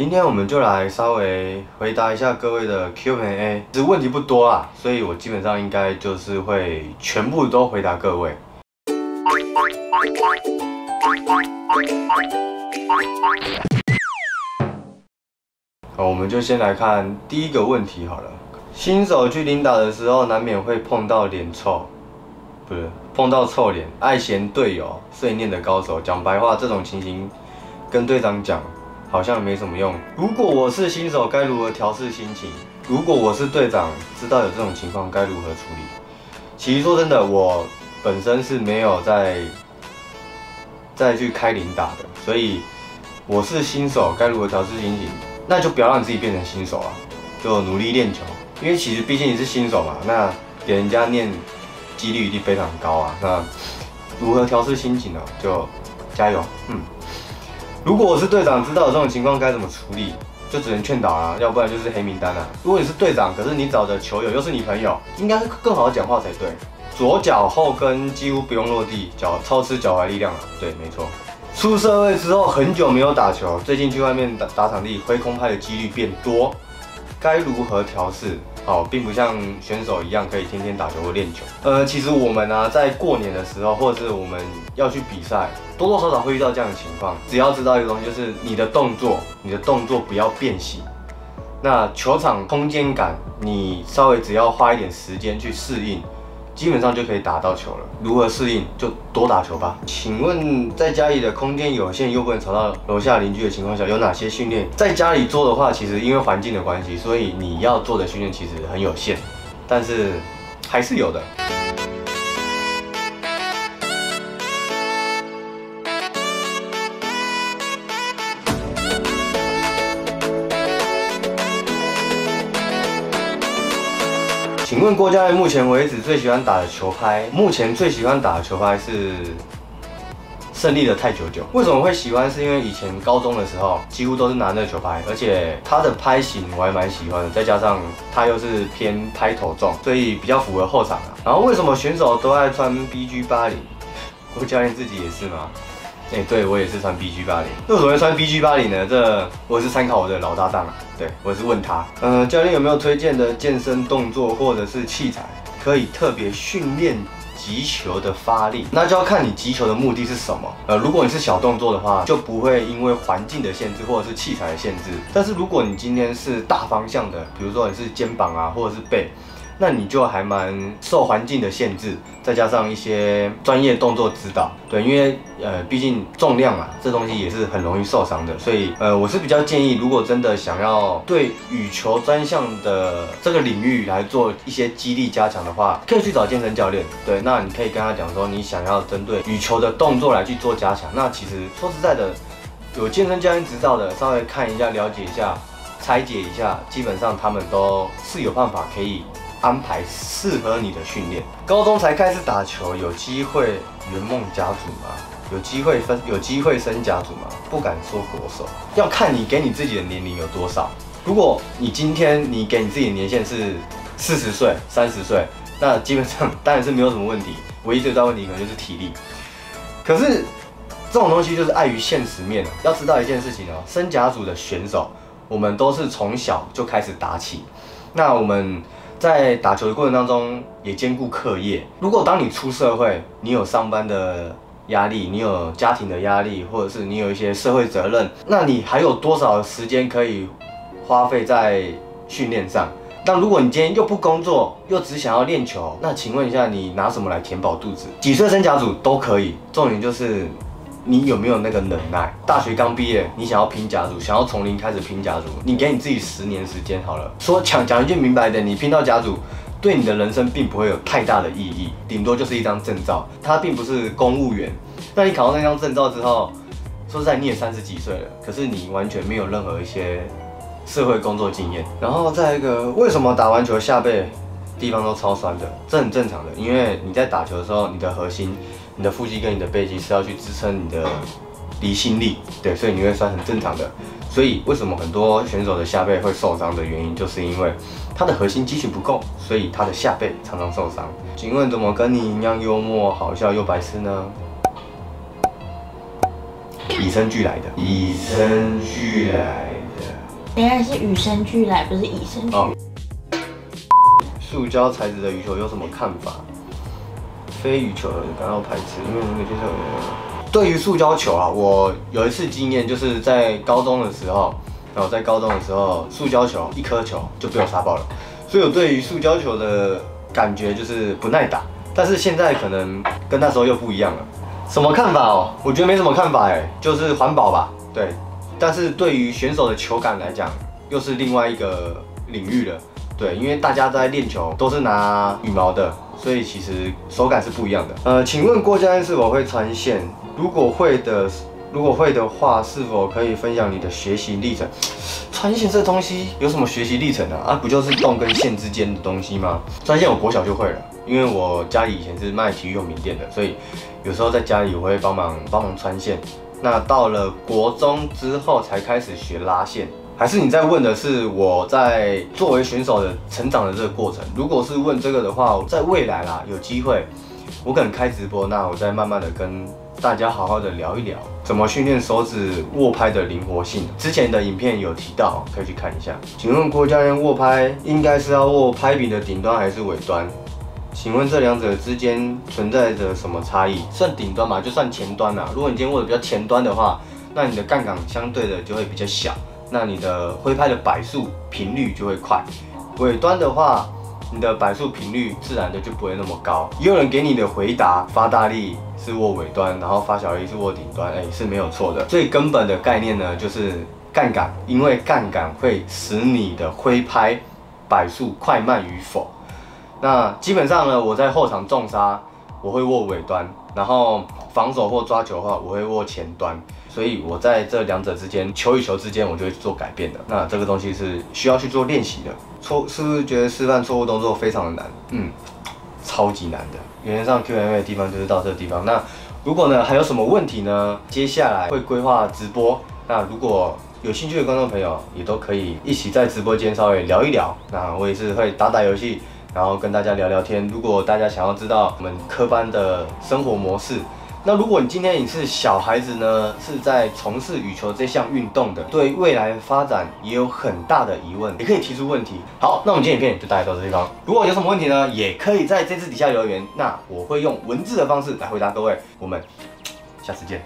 今天我们就来稍微回答一下各位的 Q&A，其实问题不多啊，所以我基本上应该就是会全部都回答各位。好，我们就先来看第一个问题好了。新手去领打的时候，难免会碰到脸臭，不是碰到臭脸、爱嫌队友、碎念的高手。讲白话，这种情形跟队长讲。好像没什么用。如果我是新手，该如何调试心情？如果我是队长，知道有这种情况，该如何处理？其实说真的，我本身是没有在再去开领打的，所以我是新手，该如何调试心情？那就不要让自己变成新手啊，就努力练球。因为其实毕竟你是新手嘛，那给人家念几率一定非常高啊。那如何调试心情呢？就加油，嗯。如果我是队长，知道有这种情况该怎么处理，就只能劝导啊，要不然就是黑名单啊。如果你是队长，可是你找的球友又是你朋友，应该是更好讲话才对。左脚后跟几乎不用落地，脚超吃脚踝力量啊。对，没错。出社会之后很久没有打球，最近去外面打打场地，挥空拍的几率变多，该如何调试？哦，并不像选手一样可以天天打球或练球。呃，其实我们呢，在过年的时候，或者是我们要去比赛，多多少少会遇到这样的情况。只要知道一个东西，就是你的动作，你的动作不要变形。那球场空间感，你稍微只要花一点时间去适应。基本上就可以打到球了。如何适应，就多打球吧。请问在家里的空间有限，又不能吵到楼下邻居的情况下，有哪些训练在家里做的话，其实因为环境的关系，所以你要做的训练其实很有限，但是还是有的。请问郭嘉练目前为止最喜欢打的球拍？目前最喜欢打的球拍是胜利的太九九。为什么会喜欢？是因为以前高中的时候几乎都是拿那个球拍，而且它的拍型我还蛮喜欢的，再加上它又是偏拍头重，所以比较符合后场啊。然后为什么选手都爱穿 BG 八零？郭教练自己也是吗？哎，对我也是穿 BG 八零。为什么会穿 BG 八零呢？这我是参考我的老搭档啊。对我是问他，嗯，教练有没有推荐的健身动作或者是器材，可以特别训练击球的发力？那就要看你击球的目的是什么。呃，如果你是小动作的话，就不会因为环境的限制或者是器材的限制。但是如果你今天是大方向的，比如说你是肩膀啊，或者是背。那你就还蛮受环境的限制，再加上一些专业动作指导，对，因为呃，毕竟重量嘛，这东西也是很容易受伤的，所以呃，我是比较建议，如果真的想要对羽球专项的这个领域来做一些激励加强的话，可以去找健身教练，对，那你可以跟他讲说，你想要针对羽球的动作来去做加强，那其实说实在的，有健身教练执照的，稍微看一下，了解一下，拆解一下，基本上他们都是有办法可以。安排适合你的训练。高中才开始打球，有机会圆梦甲组吗？有机会分，有机会升甲组吗？不敢说国手，要看你给你自己的年龄有多少。如果你今天你给你自己的年限是四十岁、三十岁，那基本上 当然是没有什么问题。唯一最大问题可能就是体力。可是这种东西就是碍于现实面要知道一件事情哦，升甲组的选手，我们都是从小就开始打起。那我们。在打球的过程当中，也兼顾课业。如果当你出社会，你有上班的压力，你有家庭的压力，或者是你有一些社会责任，那你还有多少时间可以花费在训练上？那如果你今天又不工作，又只想要练球，那请问一下，你拿什么来填饱肚子？几岁升甲组都可以，重点就是。你有没有那个能耐？大学刚毕业，你想要拼甲组，想要从零开始拼甲组，你给你自己十年时间好了。说讲讲一句明白的，你拼到甲组，对你的人生并不会有太大的意义，顶多就是一张证照，它并不是公务员。那你考到那张证照之后，说实在你也三十几岁了，可是你完全没有任何一些社会工作经验。然后再一个，为什么打完球下背地方都超酸的？这很正常的，因为你在打球的时候，你的核心。你的腹肌跟你的背肌是要去支撑你的离心力，对，所以你会酸很正常的。所以为什么很多选手的下背会受伤的原因，就是因为他的核心肌群不够，所以他的下背常常受伤。请问怎么跟你一样幽默、好笑又白痴呢？与生俱来的，与生俱来的。等下是与生俱来，不是以生俱来。塑胶材质的羽球有什么看法？非羽球感到排斥，因为那个就是对于塑胶球啊，我有一次经验，就是在高中的时候，然后在高中的时候，塑胶球一颗球就被我杀爆了，所以我对于塑胶球的感觉就是不耐打。但是现在可能跟那时候又不一样了。什么看法哦？我觉得没什么看法哎，就是环保吧。对，但是对于选手的球感来讲，又是另外一个领域了。对，因为大家在练球都是拿羽毛的，所以其实手感是不一样的。呃，请问郭嘉恩是否会穿线？如果会的，如果会的话，是否可以分享你的学习历程？穿线这东西有什么学习历程啊？啊，不就是洞跟线之间的东西吗？穿线我国小就会了，因为我家里以前是卖体育用品店的，所以有时候在家里我会帮忙帮忙穿线。那到了国中之后才开始学拉线。还是你在问的是我在作为选手的成长的这个过程？如果是问这个的话，在未来啦，有机会我可能开直播，那我再慢慢的跟大家好好的聊一聊，怎么训练手指握拍的灵活性。之前的影片有提到，可以去看一下。请问郭教练握拍应该是要握拍柄的顶端还是尾端？请问这两者之间存在着什么差异？算顶端嘛，就算前端啦。如果你今天握的比较前端的话，那你的杠杆相对的就会比较小。那你的挥拍的摆速频率就会快，尾端的话，你的摆速频率自然的就不会那么高。也有人给你的回答，发大力是握尾端，然后发小力是握顶端，哎，是没有错的。最根本的概念呢，就是杠杆，因为杠杆会使你的挥拍摆速快慢与否。那基本上呢，我在后场重杀，我会握尾端，然后防守或抓球的话，我会握前端。所以我在这两者之间，球与球之间，我就会做改变的。那这个东西是需要去做练习的。错是不是觉得示范错误动作非常的难？嗯，超级难的。原则上 Q&A 的地方就是到这个地方。那如果呢还有什么问题呢？接下来会规划直播。那如果有兴趣的观众朋友，也都可以一起在直播间稍微聊一聊。那我也是会打打游戏，然后跟大家聊聊天。如果大家想要知道我们科班的生活模式。那如果你今天你是小孩子呢，是在从事羽球这项运动的，对未来发展也有很大的疑问，也可以提出问题。好，那我们今天影片就大概到这地方。如果有什么问题呢，也可以在这次底下留言，那我会用文字的方式来回答各位。我们下次见。